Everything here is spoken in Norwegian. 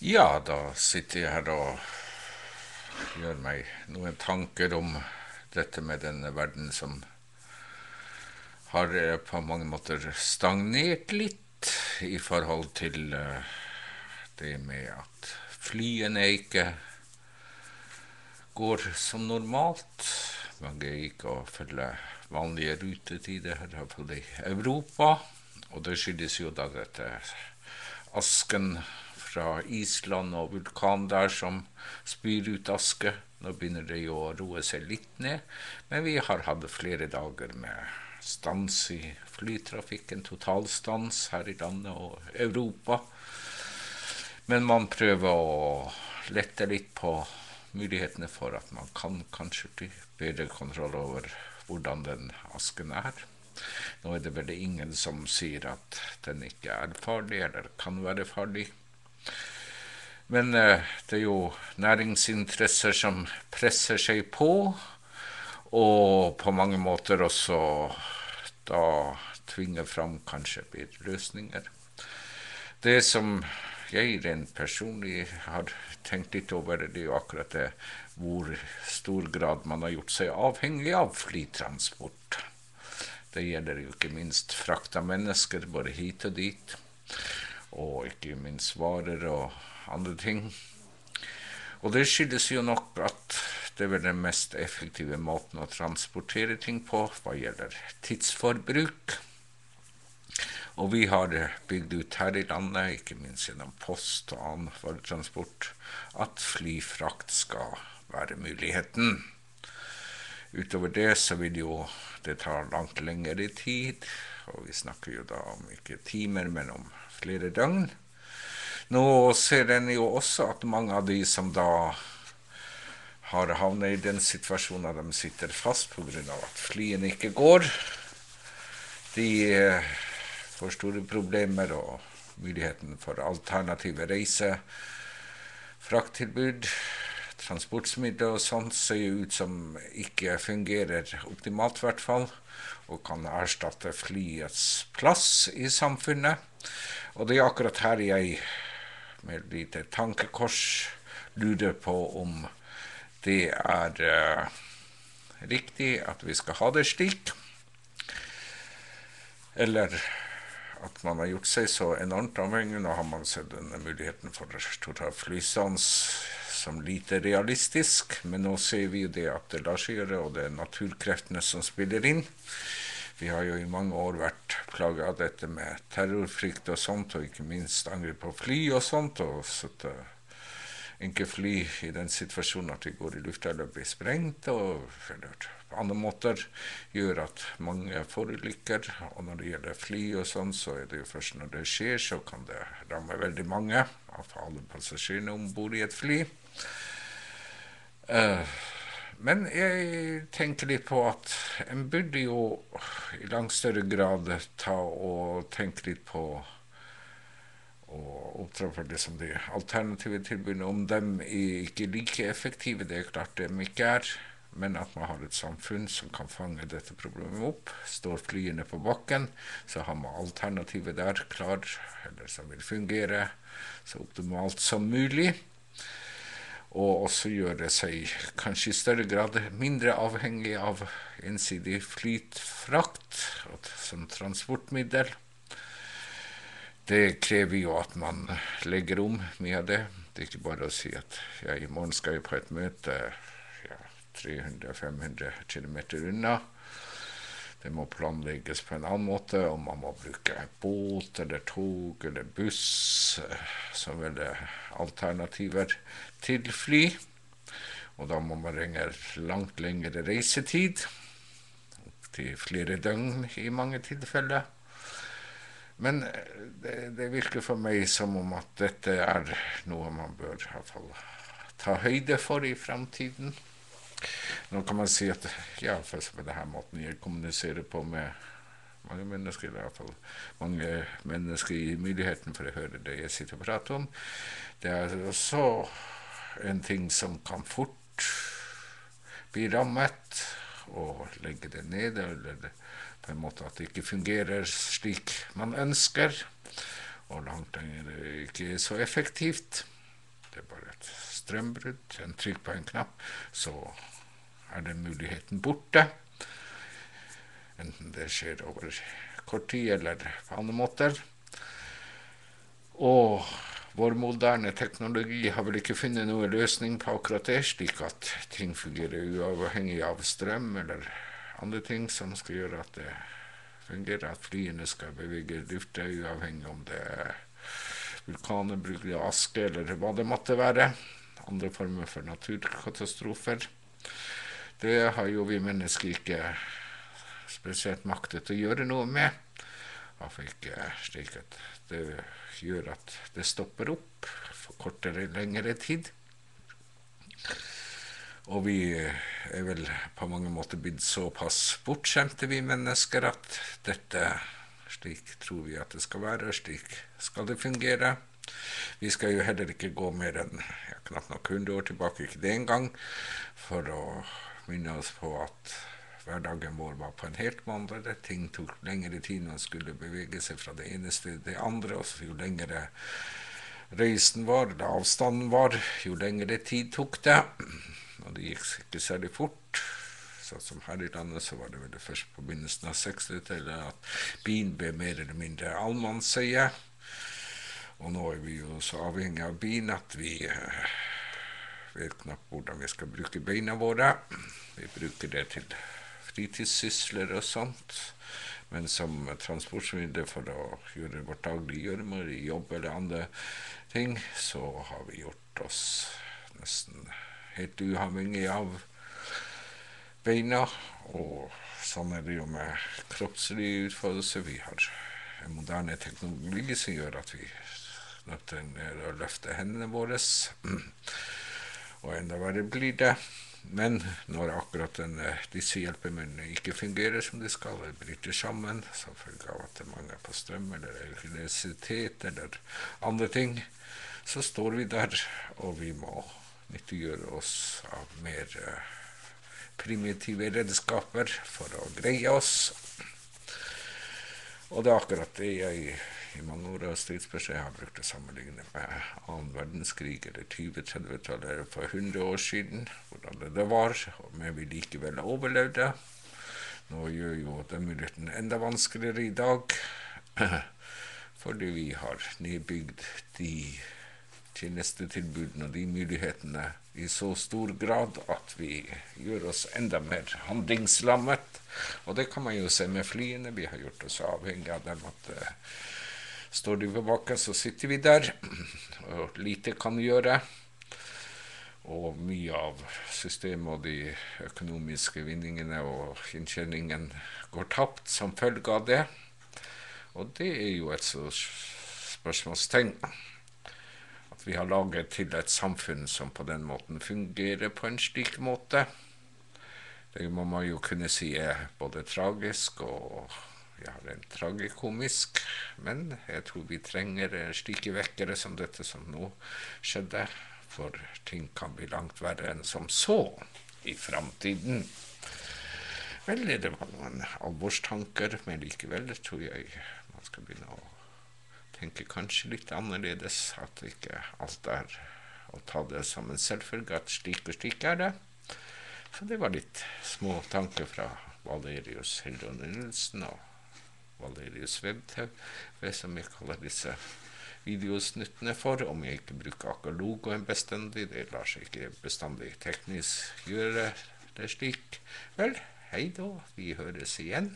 Ja, da sitter jeg her og gjør meg noen tanker om dette med denne verden som har eh, på mange måter stagnert litt i forhold til uh, det med at flyene ikke går som normalt. Mange ikke å følge vanlige rutetider, iallfall i Europa. Og det skyldes jo da dette asken fra Island og vulkan der som spyr ut aske. Nå begynner det jo å roe seg litt ned, men vi har hatt flere dager med stans i flytrafikken, totalstans her i landet og Europa. Men man prøver å lette litt på mulighetene for at man kan kanskje bli bedre kontroll over hvordan den asken er. Nå er det vel ingen som sier at den ikke er farlig eller kan være farlig. Men eh, det er jo næringsinteresser som presser seg på, og på mange måter også da tvinger fram kanskje bedre løsninger. Det som jeg rent personlig har tenkt litt over, det er jo akkurat det hvor stor grad man har gjort seg avhengig av flytransport. Det gjelder jo ikke minst frakt av mennesker både hit og dit og ikke minst varer og andre ting. Og det skyldes jo nok at det er vel den mest effektive måten å transportere ting på hva gjelder tidsforbruk. Og vi har bygd ut her i landet, ikke minst gjennom post og annen varetransport, at flyfrakt skal være muligheten. Utover det så vil jo det ta langt lengre tid, og vi snakker jo da om ikke timer, men om flere døgn. Nå ser en jo også at mange av de som da har havnet i den situasjonen at de sitter fast pga. at flyene ikke går, de eh, får store problemer og muligheten for alternative reiser, frakttilbud, transportmidler og sånt ser ut som ikke fungerer optimalt, i hvert fall, og kan erstatte flyets plass i samfunnet. Og det er akkurat her jeg med et lite tankekors lurer på om det er uh, riktig at vi skal ha det slik. Eller at man har gjort seg så enormt avhengig. Nå har man sett denne muligheten for total flystans som lite realistisk, men nå ser vi jo det at det lar seg gjøre, og det er naturkreftene som spiller inn. Vi har jo i mange år vært plaga av dette med terrorfrykt og sånt, og ikke minst angrep på fly og sånt. og sånt, ikke fly i den situasjonen at de går i lufta eller blir sprengt, og eller på andre måter gjør at mange forulykker. Og når det gjelder fly og sånn, så er det jo først når det skjer, så kan det ramme veldig mange av alle passasjerene om bord i et fly. Uh, men jeg tenker litt på at en burde jo i langt større grad ta og tenke litt på og oppdra det som de alternative tilbudene. Om de er ikke like effektive, det er klart de ikke er. Men at man har et samfunn som kan fange dette problemet opp. Står flyene på bakken, så har man alternativet der klar, eller som vil fungere så optimalt som mulig og også gjøre seg kanskje i større grad mindre avhengig av ensidig flytfrakt som transportmiddel. Det krever jo at man legger om mye av det. Det er ikke bare å si at ja, i morgen skal jeg på et møte ja, 300-500 km unna. Det må planlegges på en annen måte, og man må bruke båt eller tog eller buss som vel er alternativer til fly. Og da må man ringe langt lengre reisetid, opptil flere døgn i mange tilfeller. Men det, det, virker for meg som om at dette er noe man bør i hvert fall ta høyde for i framtiden. Nå kan man si at ja, først på denne måten jeg kommuniserer på med mange mennesker, i hvert fall mange mennesker i muligheten for å høre det jeg sitter og prater om. Det er også en ting som kan fort bli rammet, og legge det ned, eller på en måte at det ikke fungerer slik man ønsker, og langt lenger ikke så effektivt. Det er bare et strømbrudd, en trykk på en knapp, så er den muligheten borte. Enten det skjer over kort tid eller på andre måter. Og vår moderne teknologi har vel ikke funnet noen løsning på akkurat det, slik at ting fungerer uavhengig av strøm eller andre ting som skal gjøre at det fungerer, at flyene skal bevege lufta uavhengig om det er vulkaner, brukelig aske eller hva det måtte være. Andre former for naturkatastrofer. Det har jo vi mennesker ikke spesielt maktet å gjøre noe med. Iallfall ikke slik at det gjør at det stopper opp for kortere eller lengre tid. Og vi er vel på mange måter blitt såpass bortskjemte, vi mennesker, at dette slik tror vi at det skal være, og slik skal det fungere. Vi skal jo heller ikke gå mer enn ja, knapt nok 100 år tilbake, ikke det engang, for å minne oss på at hverdagen vår var på en helt måte. Ting tok lengre tid når man skulle bevege seg fra det ene stedet til det andre. og Jo lengre reisen var, eller avstanden var, jo lengre tid tok det. Og det gikk ikke særlig fort. Sånn som her i landet så var det vel først på begynnelsen av 60-tallet at bilen ble mer eller mindre allmannseie. Og nå er vi jo så avhengig av bilen at vi eh, vet knapt hvordan vi skal bruke beina våre. Vi bruker det til fritidssysler og sånt. Men som transportmiddel for å gjøre vårt daglige gjøremål i jobb eller andre ting, så har vi gjort oss nesten helt uavhengig av beina. Og sånn er det jo med kroppslig utfoldelse. Vi har en moderne teknologi som gjør at vi nødt til å løfte hendene våre. Og enda verre blir det men når akkurat den, eh, disse hjelpemidlene ikke fungerer som de skal, eller bryter sammen som følge av at det mangler på strøm eller elektrisitet eller andre ting, så står vi der, og vi må nyttiggjøre oss av mer uh, primitive redskaper for å greie oss. Og det er akkurat det jeg i mange år av stridsbeskjed har brukt å sammenligne med annen verdenskrig eller 20-30-tallet eller for 100 år siden, hvordan det, var, men vi likevel overlevde. Nå gjør jo den muligheten enda vanskeligere i dag, fordi vi har nedbygd de tjenestetilbudene og de mulighetene i så stor grad at vi gjør oss enda mer handlingslammet. Og det kan man jo se med flyene. Vi har gjort oss avhengig av dem. at uh, Står du ved bakken, så sitter vi der. Og lite kan gjøre. Og mye av systemet og de økonomiske vinningene og inntjeningen går tapt som følge av det. Og det er jo et spørsmålstegn. Vi har laget til et samfunn som på den måten fungerer på en slik måte. Det må man jo kunne si er både tragisk og rent tragikomisk. Men jeg tror vi trenger slike vekkere som dette som nå skjedde. For ting kan bli langt verre enn som så i framtiden. Vel, det var noen alvorstanker, men likevel tror jeg man skal begynne å tenke kanskje litt annerledes. At ikke alt er å ta det som en selvfølge at slik og slik er det. Så det var litt små tanker fra Valerius Hildon Nilsen og Valerius Webtau, som jeg kaller disse videosnuttene for, om jeg ikke bruker akkurat logoen bestandig. Det lar seg ikke bestandig teknisk gjøre det slik. Vel, hei da, vi høres igjen.